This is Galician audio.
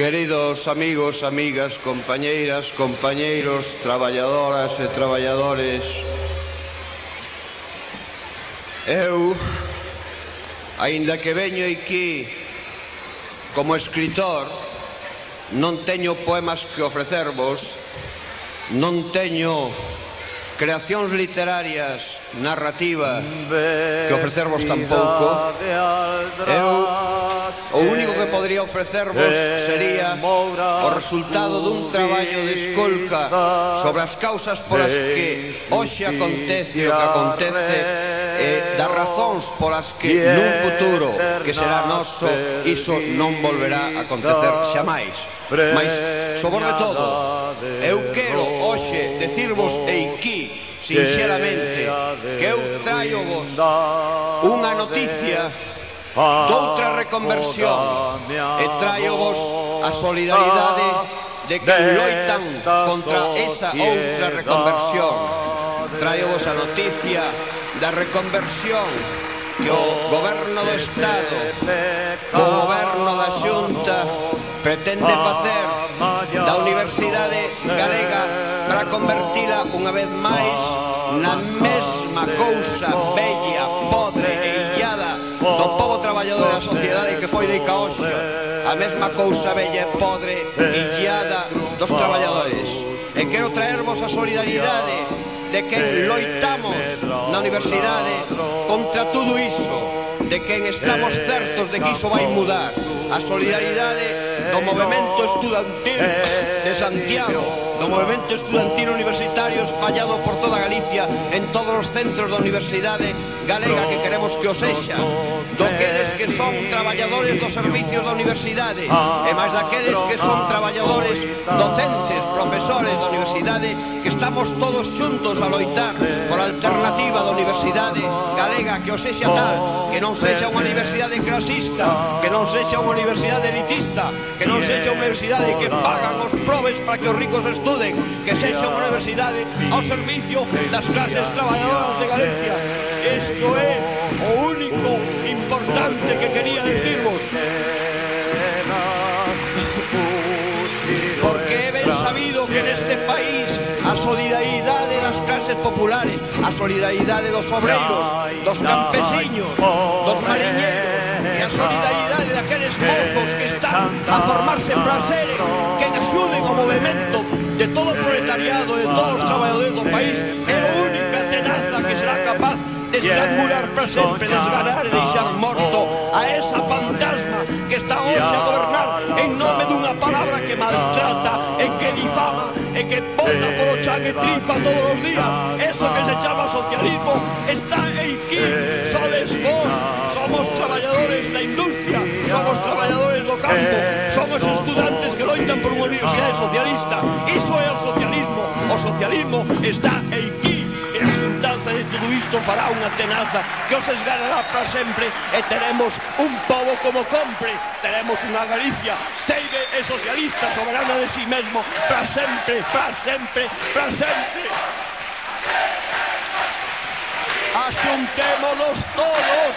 Queridos amigos, amigas, compañeiras, compañeiros, traballadoras e traballadores, eu, aínda que veño aquí como escritor, non teño poemas que ofrecervos, non teño creacións literarias, narrativa que ofrecervos tampouco. Eu O único que podría ofrecervos sería o resultado dun traballo de escolca sobre as causas polas que hoxe acontece o que acontece eh, e das razóns polas que nun futuro que será noso iso non volverá a acontecer xamais. Mas, sobre todo, eu quero hoxe decirvos eiquí sinceramente que eu traio vos unha noticia doutra reconversión. E traio vos a solidaridade de que loitan contra esa outra reconversión. Traio vos a noticia da reconversión que o goberno do Estado o goberno da Xunta pretende facer da Universidade Galega para convertila unha vez máis na mesma cousa traballadora da sociedade que foi de caoxo. A mesma cousa bella e podre illada dos traballadores. E quero traervos a solidaridade de quen loitamos na universidade contra todo iso de quen estamos certos de que iso vai mudar. A solidaridade do movimento estudantil de Santiago, do movimento estudantil universitario espallado por toda Galicia en todos os centros da Universidade Galega que queremos que o sexa, doqueles que son traballadores dos servicios da universidade e máis daqueles que son traballadores docentes, profesores da universidade que estamos todos xuntos a loitar por a alternativa da universidade galega que o sexa tal, que non sexa unha universidade clasista, que non sexa unha universidade elitista, que non sexa universidade que pagan os probes para que os ricos estuden, que sexa unha universidade ao servicio das clases traballadoras de Galicia. Isto é o único importante que quería decirvos. Porque é ben sabido que neste país a solidaridade das clases populares, a solidaridade dos obreiros, dos campesiños, dos mariñeiros e a solidaridade daqueles mozos a formarse en Brasere, que axuden o movimento de todo o proletariado, de todos os traballadores do país, é a única tenaza que será capaz de estrangular para sempre, desganar e deixar morto a esa fantasma que está hoxe a gobernar en nome dunha palabra que maltrata, en que difama, e que bota polo chan e tripa todos os días. Eso que se chama socialismo está aquí. sodes vos, somos traballadores da industria. socialista. Iso é o socialismo. O socialismo está aquí. E a xuntanza de todo isto fará unha tenaza que os esgarará para sempre e teremos un povo como compre. Teremos unha Galicia teide e socialista soberana de si sí mesmo para sempre, para sempre, para sempre. Asuntémonos todos.